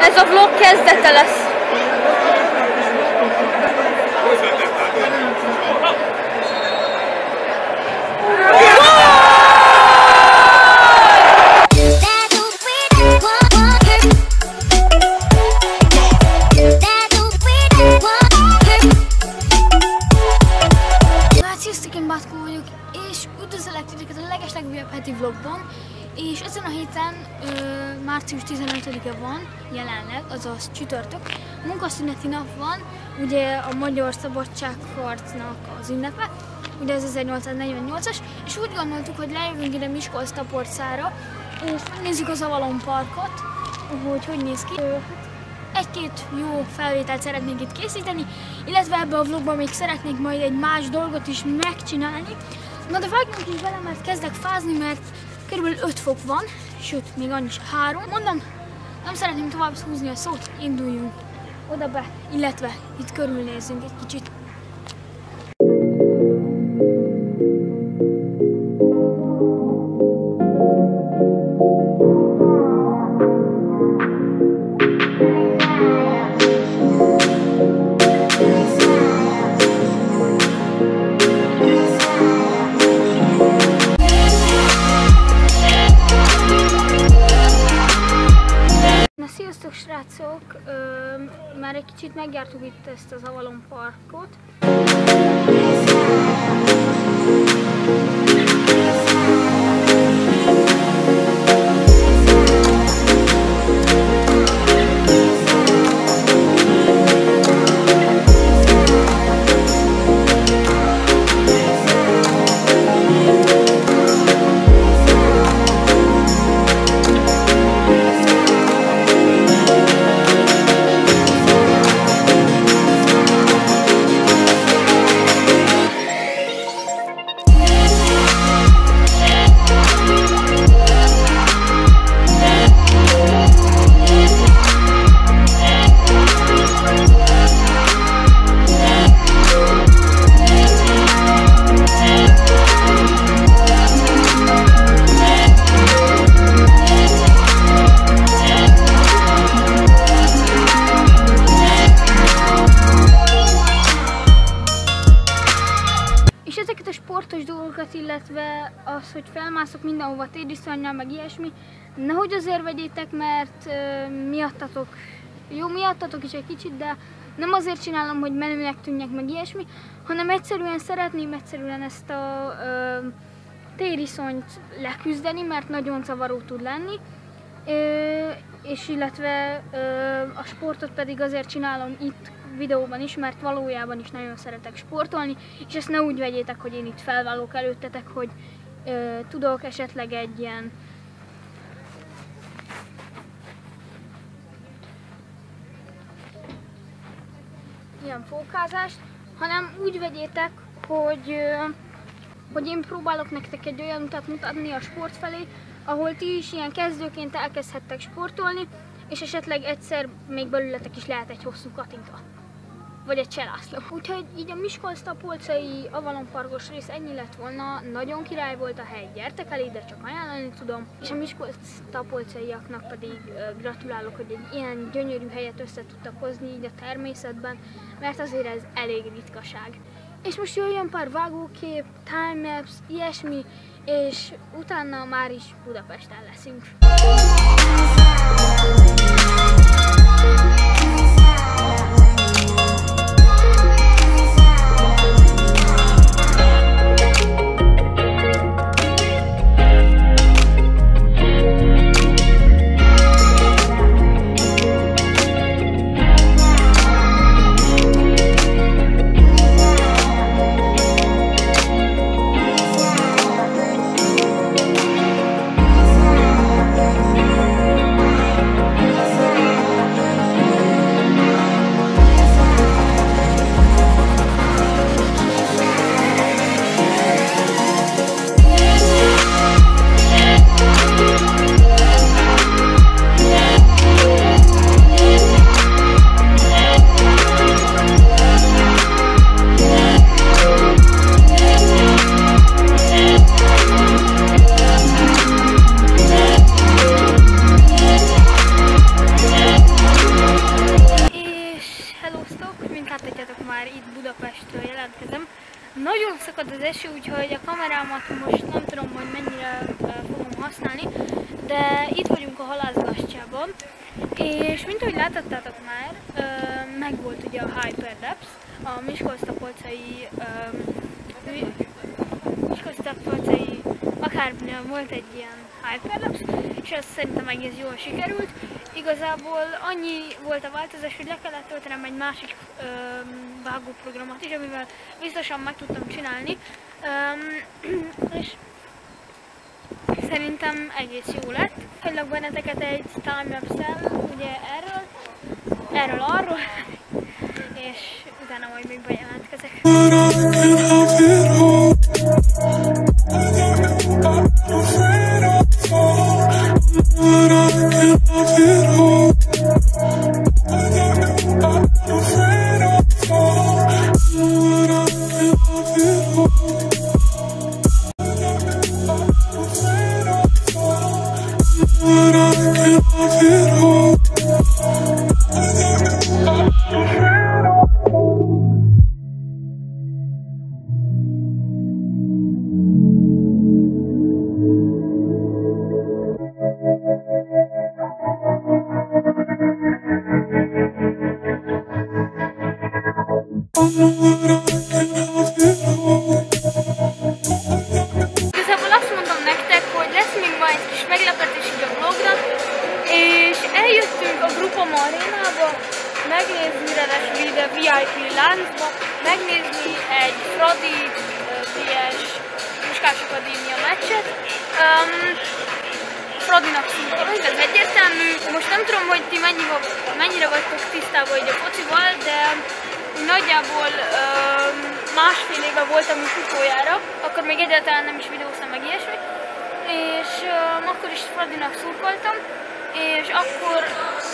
Ez a vlog kezdete lesz. Sziasztok, én Batkó vagyok, és üdvözöllek titeket a legeslegújabb heti vlogban. És ezen a héten ö, március 15-e van jelenleg, azaz csütörtök. Munkaszüneti nap van, ugye a Magyar Szabadságharcnak az ünnepe, ugye ez 1848-as, és úgy gondoltuk, hogy lejövünk ide Miskolc Taporcára, és nézzük az Avalon Parkot, hogy hogy néz ki. Hát egy-két jó felvételt szeretnék itt készíteni, illetve ebbe a vlogban még szeretnék majd egy más dolgot is megcsinálni. Na de vágjunk is bele, mert kezdek fázni, mert körülbelül 5 fok van, sőt, még annyi is 3. Mondom, nem szeretném tovább húzni a szót, induljunk oda be, illetve itt körülnézzünk egy kicsit. Megjártuk itt ezt az Avalon Parkot. Hogy felmászok mindenhova tériszonnyal, meg ilyesmi, nehogy azért vegyétek, mert ö, miattatok, jó miattatok is egy kicsit, de nem azért csinálom, hogy menőnek tűnjek, meg ilyesmi, hanem egyszerűen szeretném egyszerűen ezt a ö, tériszonyt leküzdeni, mert nagyon zavaró tud lenni. Ö, és illetve ö, a sportot pedig azért csinálom itt videóban is, mert valójában is nagyon szeretek sportolni, és ezt ne úgy vegyétek, hogy én itt felvállok előttetek, hogy ö, tudok esetleg egy ilyen ilyen fókázást, hanem úgy vegyétek, hogy, ö, hogy én próbálok nektek egy olyan utat mutatni a sport felé, ahol ti is ilyen kezdőként elkezdhettek sportolni, és esetleg egyszer még belőletek is lehet egy hosszú katinka. Vagy egy cselászló. Úgyhogy így a Miskolc tapolcai Avalon parkos rész ennyi lett volna, nagyon király volt a hely, gyertek el ide, csak ajánlani tudom. És a Miskolc tapolcaiaknak pedig gratulálok, hogy egy ilyen gyönyörű helyet össze tudtak hozni így a természetben, mert azért ez elég ritkaság. És most jöjjön pár vágókép, timelapse, ilyesmi, és utána már is Budapesten leszünk. jelentkezem. Nagyon szakad az eső, úgyhogy a kamerámat most nem tudom, hogy mennyire fogom használni, de itt vagyunk a halászgasztjában, és mint ahogy láthattátok már, meg volt ugye a Hyperlapse, a Miskolc-Tapolcai Miskolc-Tapolcai akárminél volt egy ilyen Hyperlapse, és ez szerintem egész jól sikerült. Igazából annyi volt a változás, hogy le kellett töltenem egy másik um, vágóprogramot is, amivel biztosan meg tudtam csinálni. Um, és szerintem egész jó lett. Hagylak benneteket egy timelapse ugye erről, erről arról, és utána majd még bejelentkezek. Ide VIP láncba, megnézni egy Fradi vs Puskás Akadémia meccset. Um, Fradinak szurkolunk, ez egyértelmű. Most nem tudom, hogy ti mennyi, mennyire vagytok tisztában így a focival, de nagyjából um, másfél éve voltam utoljára, akkor még egyáltalán nem is videóztam meg ilyesmit, és um, akkor is Fradinak szurkoltam, és akkor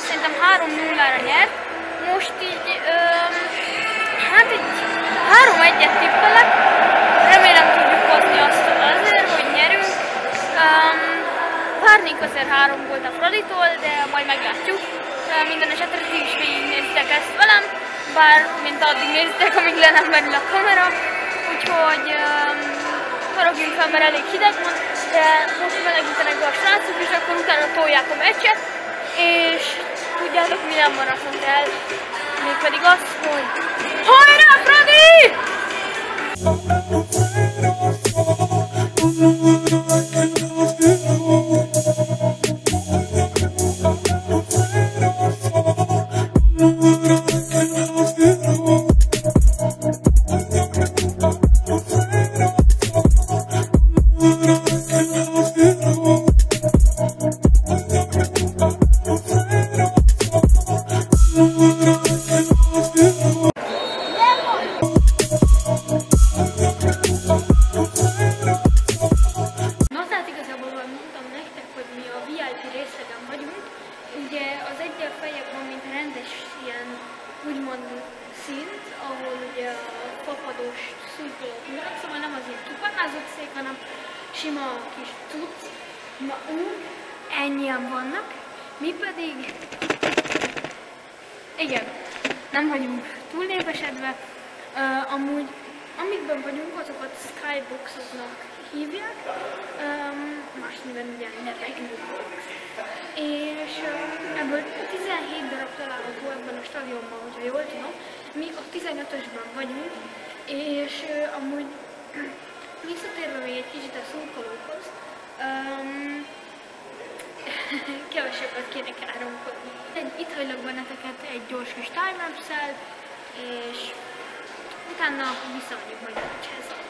szerintem 3-0-ra nyert. Most így, um, hát egy 3-1-et tippelek, remélem tudjuk hozni azt azért, hogy nyerünk. Um, várnék azért három volt a Fraditól, de majd meglátjuk. Uh, minden esetre ti is végignéztek ezt velem, bár mint addig néztek, amíg le nem merül a kamera, úgyhogy um, faragjunk fel, mert elég hideg van, de most melegítenek be a srácok, és akkor utána tolják a meccset, és tudjátok, mi nem maradt el, mégpedig az, hogy Hajrá, Fradi! Hanem sima kis cucc. Na úgy, ennyien vannak, mi pedig, igen, nem vagyunk túl népesedve, uh, amúgy amikben vagyunk, azokat skyboxoknak hívják, um, más néven ugye Regnum És um, ebből 17 darab található ebben a stadionban, hogyha jól tudom. Mi a 15-ösben vagyunk, és uh, amúgy visszatérve még egy kicsit a szurkolókhoz, um, kevesebbet kéne káromkodni. Itt hagylak benneteket egy gyors kis timelapse és utána visszamegyünk majd a meccshez.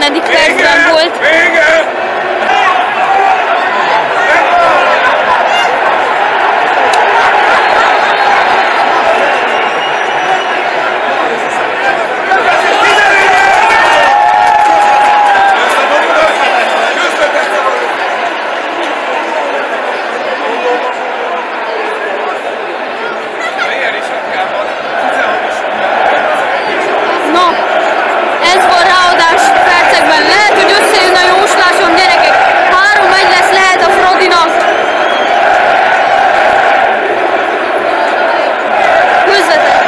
90. percben volt. Vége! Na, ez van ráadás percekben. Lehet, hogy összejön a jóslásom, gyerekek. 3-1 lesz, lehet a Frodinak. Közvetlen.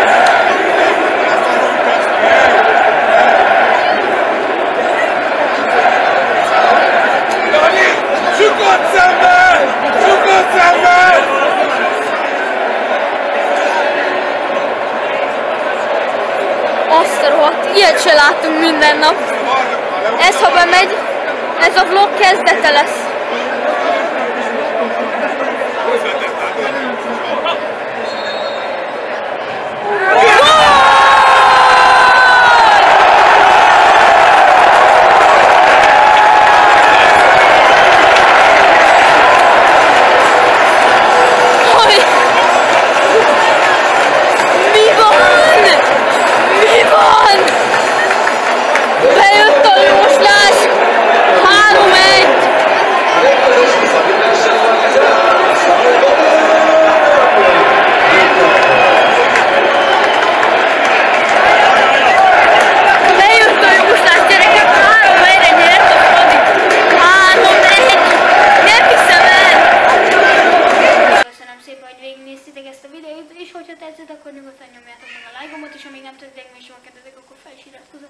Dani! Csukott szemmel! Csukott szemmel! Azt a rohadt, ilyet se látunk minden nap. Ez ha bemegy, ez a vlog kezdete lesz.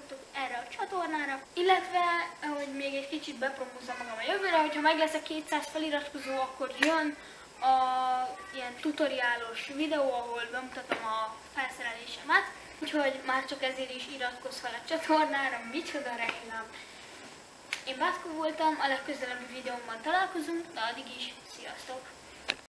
Iratkozzatok erre a csatornára. Illetve, hogy még egy kicsit bepromózzam magam a jövőre, hogyha meg lesz a 200 feliratkozó, akkor jön a ilyen tutoriálos videó, ahol bemutatom a felszerelésemet. Úgyhogy már csak ezért is iratkozz fel a csatornára, micsoda reklám. Én Bászkó voltam, a legközelebbi videómban találkozunk, de addig is, sziasztok!